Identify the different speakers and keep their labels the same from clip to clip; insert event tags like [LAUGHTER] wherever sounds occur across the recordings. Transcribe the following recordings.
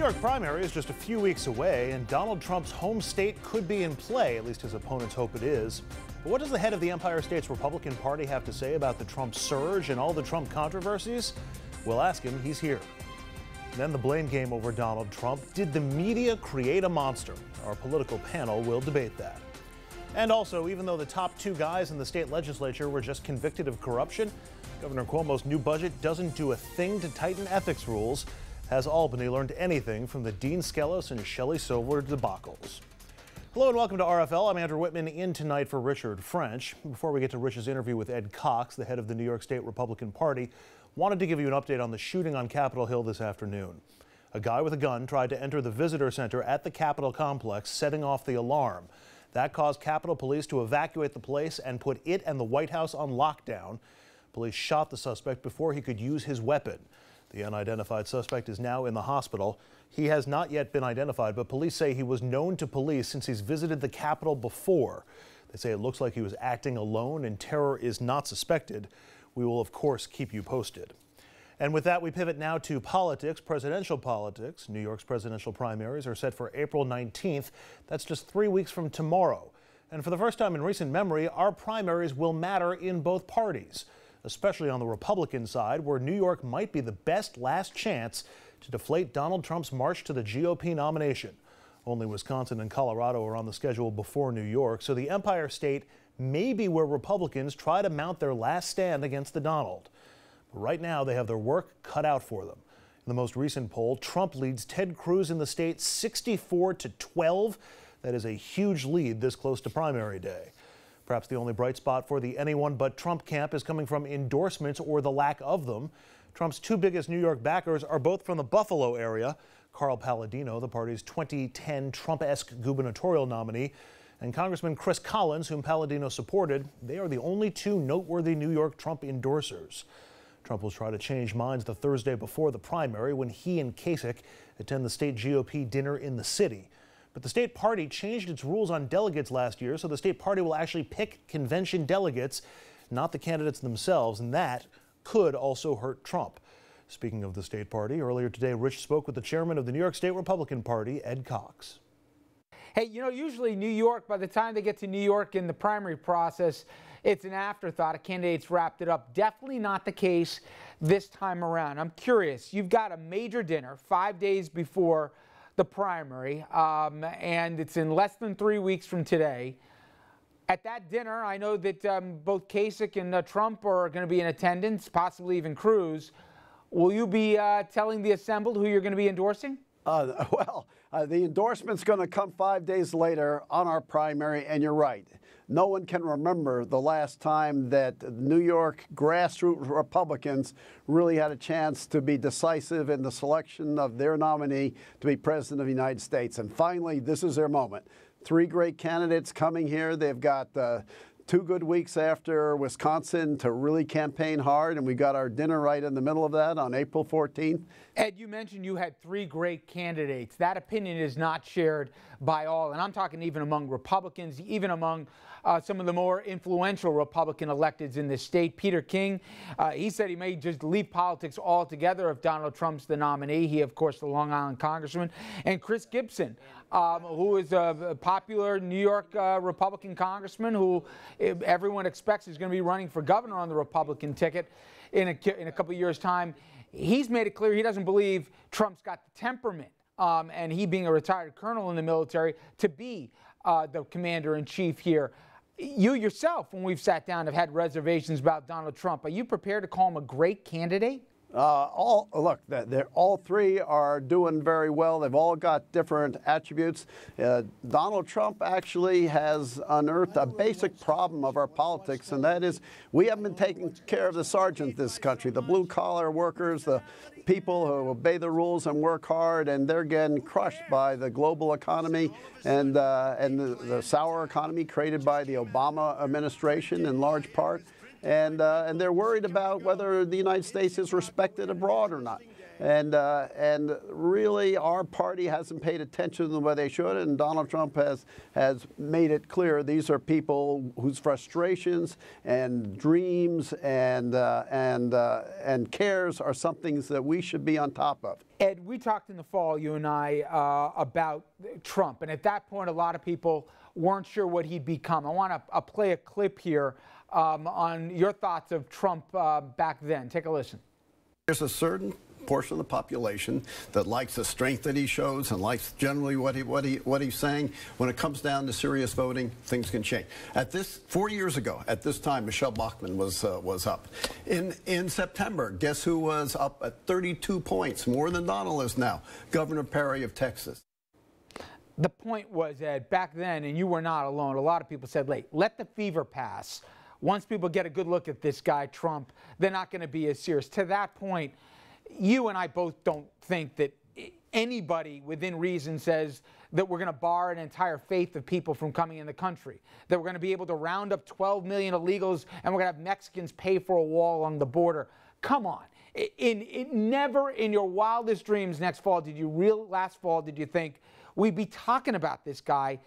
Speaker 1: York primary is just a few weeks away, and Donald Trump's home state could be in play, at least his opponents hope it is. But what does the head of the Empire State's Republican Party have to say about the Trump surge and all the Trump controversies? We'll ask him, he's here. Then the blame game over Donald Trump. Did the media create a monster? Our political panel will debate that. And also, even though the top two guys in the state legislature were just convicted of corruption, Governor Cuomo's new budget doesn't do a thing to tighten ethics rules. Has Albany learned anything from the Dean Skelos and Shelley Silver debacles? Hello and welcome to RFL. I'm Andrew Whitman in tonight for Richard French. Before we get to Rich's interview with Ed Cox, the head of the New York State Republican Party, wanted to give you an update on the shooting on Capitol Hill this afternoon. A guy with a gun tried to enter the visitor center at the Capitol complex, setting off the alarm. That caused Capitol Police to evacuate the place and put it and the White House on lockdown. Police shot the suspect before he could use his weapon. The unidentified suspect is now in the hospital. He has not yet been identified, but police say he was known to police since he's visited the Capitol before. They say it looks like he was acting alone and terror is not suspected. We will, of course, keep you posted. And with that, we pivot now to politics, presidential politics. New York's presidential primaries are set for April 19th. That's just three weeks from tomorrow. And for the first time in recent memory, our primaries will matter in both parties especially on the Republican side, where New York might be the best last chance to deflate Donald Trump's march to the GOP nomination. Only Wisconsin and Colorado are on the schedule before New York, so the Empire State may be where Republicans try to mount their last stand against the Donald. But right now, they have their work cut out for them. In the most recent poll, Trump leads Ted Cruz in the state 64 to 12. That is a huge lead this close to primary day. Perhaps the only bright spot for the anyone but Trump camp is coming from endorsements or the lack of them. Trump's two biggest New York backers are both from the Buffalo area. Carl Paladino, the party's 2010 Trump-esque gubernatorial nominee, and Congressman Chris Collins, whom Paladino supported. They are the only two noteworthy New York Trump endorsers. Trump will try to change minds the Thursday before the primary when he and Kasich attend the state GOP dinner in the city. But the state party changed its rules on delegates last year, so the state party will actually pick convention delegates, not the candidates themselves, and that could also hurt Trump. Speaking of the state party, earlier today, Rich spoke with the chairman of the New York State Republican Party, Ed Cox.
Speaker 2: Hey, you know, usually New York, by the time they get to New York in the primary process, it's an afterthought. A candidate's wrapped it up. Definitely not the case this time around. I'm curious. You've got a major dinner five days before the primary, um, and it's in less than three weeks from today. At that dinner, I know that um, both Kasich and uh, Trump are going to be in attendance, possibly even Cruz. Will you be uh, telling the assembled who you're going to be endorsing?
Speaker 3: Uh, [LAUGHS] well, uh, the endorsement's going to come five days later on our primary, and you're right. No one can remember the last time that New York grassroots Republicans really had a chance to be decisive in the selection of their nominee to be President of the United States. And finally, this is their moment. Three great candidates coming here. They've got uh, two good weeks after Wisconsin to really campaign hard, and we got our dinner right in the middle of that on April 14th.
Speaker 2: Ed, you mentioned you had three great candidates. That opinion is not shared by all, and I'm talking even among Republicans, even among uh, some of the more influential Republican electeds in the state. Peter King, uh, he said he may just leave politics altogether if Donald Trump's the nominee. He, of course, the Long Island congressman. And Chris Gibson, um, who is a popular New York uh, Republican congressman who everyone expects is going to be running for governor on the Republican ticket in a, in a couple years' time. He's made it clear he doesn't believe Trump's got the temperament, um, and he being a retired colonel in the military, to be uh, the commander in chief here. You yourself, when we've sat down, have had reservations about Donald Trump. Are you prepared to call him a great candidate?
Speaker 3: Uh, all look, they're, all three are doing very well. They've all got different attributes. Uh, Donald Trump actually has unearthed a basic problem of our politics, and that is we haven't been taking care of the sergeant this country, the blue collar workers, the people who obey the rules and work hard, and they're getting crushed by the global economy and uh, and the, the sour economy created by the Obama administration in large part and, uh, and they're worried about whether the United States is respected abroad or not. And, uh, and really, our party hasn't paid attention the way they should, and Donald Trump has, has made it clear these are people whose frustrations and dreams and, uh, and, uh, and cares are some things that we should be on top of.
Speaker 2: Ed, we talked in the fall, you and I, uh, about Trump, and at that point, a lot of people weren't sure what he'd become. I want to uh, play a clip here um, on your thoughts of Trump uh, back then. Take a listen.
Speaker 4: There's a certain portion of the population that likes the strength that he shows and likes generally what he what he what he's saying. When it comes down to serious voting, things can change. At this four years ago, at this time, Michele Bachmann was uh, was up. In in September, guess who was up at 32 points, more than Donald is now? Governor Perry of Texas.
Speaker 2: The point was that back then, and you were not alone. A lot of people said, "Late, let the fever pass." Once people get a good look at this guy, Trump, they're not going to be as serious. To that point, you and I both don't think that anybody within reason says that we're going to bar an entire faith of people from coming in the country, that we're going to be able to round up 12 million illegals and we're going to have Mexicans pay for a wall along the border. Come on. In, in, never in your wildest dreams next fall did you real last fall did you think we'd be talking about this guy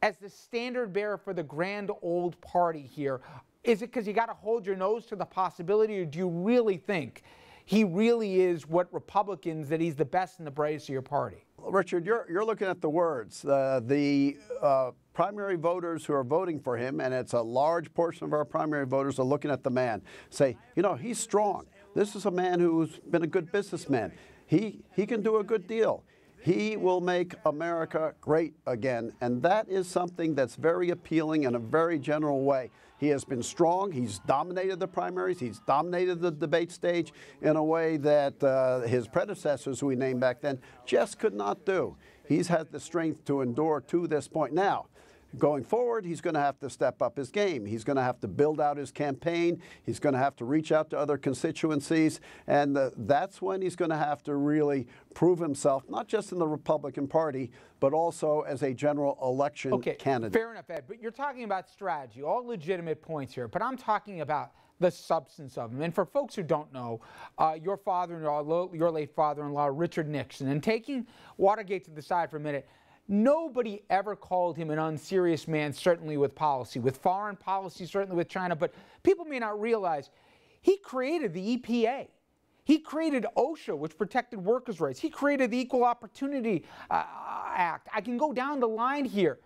Speaker 2: as the standard bearer for the grand old party here is it because you got to hold your nose to the possibility or do you really think he really is what Republicans, that he's the best and the brightest of your party.
Speaker 3: Richard, you're, you're looking at the words. Uh, the uh, primary voters who are voting for him, and it's a large portion of our primary voters, are looking at the man, say, you know, he's strong. This is a man who's been a good businessman. He, he can do a good deal. He will make America great again. And that is something that's very appealing in a very general way. He has been strong. He's dominated the primaries. He's dominated the debate stage in a way that uh, his predecessors, who we named back then, just could not do. He's had the strength to endure to this point. Now, Going forward, he's going to have to step up his game. He's going to have to build out his campaign. He's going to have to reach out to other constituencies. And uh, that's when he's going to have to really prove himself, not just in the Republican Party, but also as a general election
Speaker 2: okay,
Speaker 3: candidate.
Speaker 2: Fair enough, Ed. But you're talking about strategy, all legitimate points here. But I'm talking about the substance of them. And for folks who don't know, uh, your father-in-law, your late father-in-law, Richard Nixon, and taking Watergate to the side for a minute, Nobody ever called him an unserious man, certainly with policy, with foreign policy, certainly with China. But people may not realize he created the EPA. He created OSHA, which protected workers' rights. He created the Equal Opportunity uh, Act. I can go down the line here.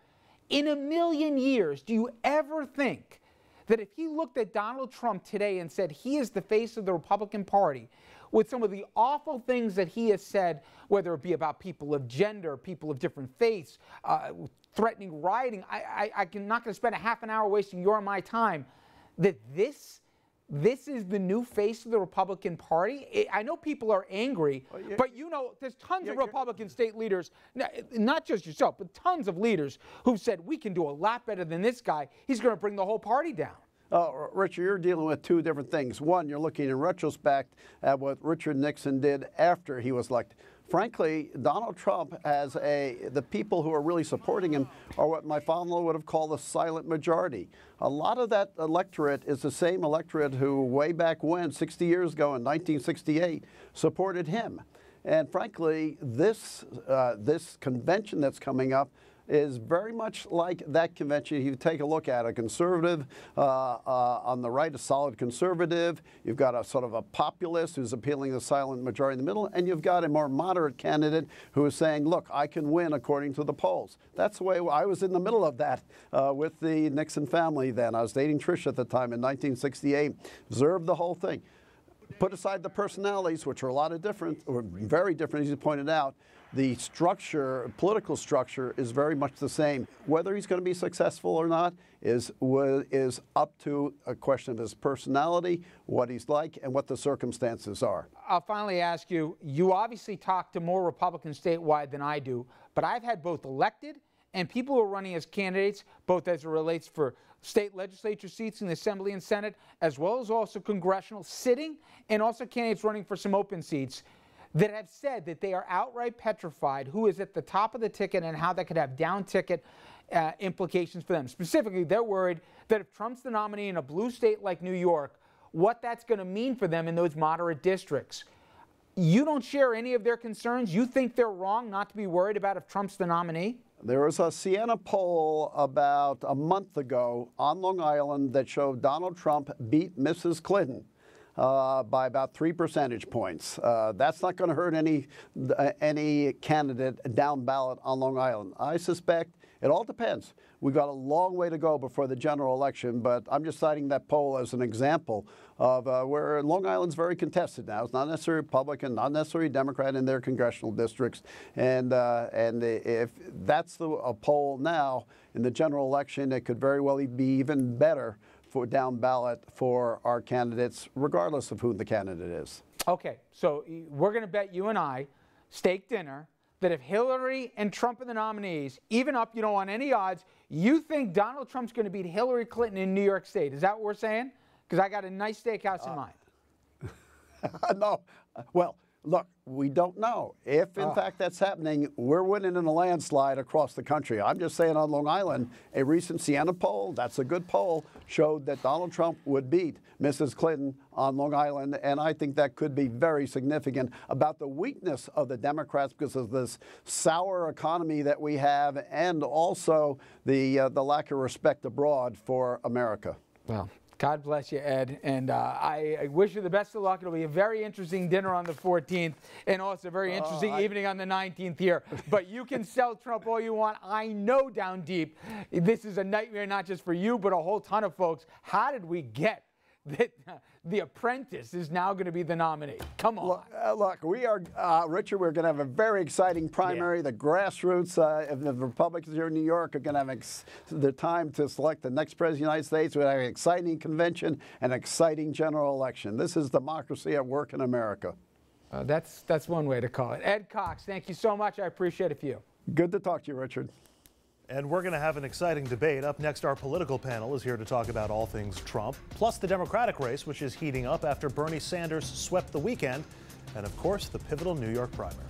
Speaker 2: In a million years, do you ever think that if he looked at Donald Trump today and said he is the face of the Republican Party, with some of the awful things that he has said, whether it be about people of gender, people of different faiths, uh, threatening rioting. I, I, I am not going to spend a half an hour wasting your and my time. That this this is the new face of the Republican Party. I know people are angry, well, yeah. but you know, there's tons yeah, of Republican state leaders, not just yourself, but tons of leaders who've said we can do a lot better than this guy. He's going to bring the whole party down.
Speaker 3: Uh, Richard, you're dealing with two different things. One, you're looking in retrospect at what Richard Nixon did after he was elected. Frankly, Donald Trump has a, the people who are really supporting him are what my father would have called the silent majority. A lot of that electorate is the same electorate who, way back when, 60 years ago in 1968, supported him. And frankly, this, uh, this convention that's coming up is very much like that convention. You take a look at a conservative uh, uh, on the right, a solid conservative. You've got a sort of a populist who's appealing to the silent majority in the middle, and you've got a more moderate candidate who is saying, "Look, I can win according to the polls." That's the way I was in the middle of that uh, with the Nixon family. Then I was dating Trish at the time in 1968. Observed the whole thing. Put aside the personalities, which are a lot of different, or very different, as you pointed out the structure, political structure, is very much the same. Whether he's going to be successful or not is is up to a question of his personality, what he's like, and what the circumstances are.
Speaker 2: I'll finally ask you. You obviously talk to more Republicans statewide than I do, but I've had both elected and people who are running as candidates, both as it relates for state legislature seats in the Assembly and Senate, as well as also congressional sitting, and also candidates running for some open seats that have said that they are outright petrified who is at the top of the ticket and how that could have down ticket uh, implications for them. Specifically, they're worried that if Trump's the nominee in a blue state like New York, what that's going to mean for them in those moderate districts. You don't share any of their concerns? You think they're wrong not to be worried about if Trump's the nominee?
Speaker 3: There was a Siena poll about a month ago on Long Island that showed Donald Trump beat Mrs. Clinton. Uh, by about three percentage points. Uh, that's not going to hurt any uh, any candidate down ballot on Long Island. I suspect it all depends. We've got a long way to go before the general election, but I'm just citing that poll as an example of uh, where Long Island's very contested now. It's not necessarily Republican, not necessarily Democrat in their congressional districts, and uh, and if that's the a poll now in the general election, it could very well be even better for down ballot for our candidates, regardless of who the candidate is.
Speaker 2: Okay, so we're going to bet you and I steak dinner that if Hillary and Trump are the nominees, even up, you don't want any odds, you think Donald Trump's going to beat Hillary Clinton in New York State. Is that what we're saying? Because I got a nice steakhouse in uh,
Speaker 3: mind. [LAUGHS] no. Well, look, we don't know. If in oh. fact that's happening, we're winning in a landslide across the country. I'm just saying on Long Island, a recent Siena poll, that's a good poll, showed that Donald Trump would beat Mrs. Clinton on Long Island. And I think that could be very significant about the weakness of the Democrats because of this sour economy that we have and also the, uh, the lack of respect abroad for America.
Speaker 2: Well, God bless you, Ed. And uh, I, I, wish you the best of luck. It'll be a very interesting dinner on the 14th and also a very oh, interesting uh, evening on the 19th here. But you can sell Trump all you want. I know down deep this is a nightmare not just for you, but a whole ton of folks. How did we get that [LAUGHS] The Apprentice is now going to be the nominee. Come on.
Speaker 3: Look, uh, look we are, uh, Richard, we're going to have a very exciting primary. Yeah. The grassroots uh, of the Republicans here in New York are going to have the time to select the next president of the United States. We have an exciting convention and exciting general election. This is democracy at work in America.
Speaker 2: Uh, that's, that's one way to call it. Ed Cox, thank you so much. I appreciate it for you.
Speaker 3: Good to talk to you, Richard.
Speaker 1: And we're going to have an exciting debate. Up next, our political panel is here to talk about all things Trump, plus the Democratic race, which is heating up after Bernie Sanders swept the weekend, and of course, the pivotal New York primary.